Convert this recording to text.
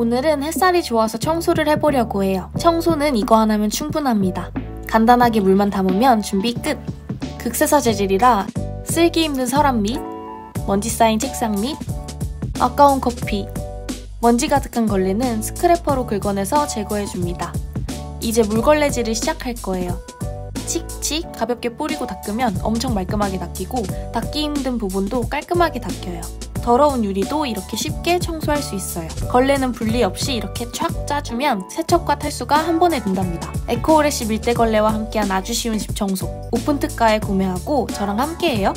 오늘은 햇살이 좋아서 청소를 해보려고 해요. 청소는 이거 하나면 충분합니다. 간단하게 물만 담으면 준비 끝! 극세사 재질이라 쓸기 힘든 서랍 밑 먼지 쌓인 책상 위 아까운 커피, 먼지 가득한 걸레는 스크래퍼로 긁어내서 제거해줍니다. 이제 물걸레질을 시작할 거예요. 칙칙 가볍게 뿌리고 닦으면 엄청 말끔하게 닦이고 닦기 힘든 부분도 깔끔하게 닦여요. 더러운 유리도 이렇게 쉽게 청소할 수 있어요. 걸레는 분리 없이 이렇게 촥 짜주면 세척과 탈수가 한 번에 된답니다. 에코오레시 밀대 걸레와 함께한 아주 쉬운 집 청소 오픈 특가에 구매하고 저랑 함께해요.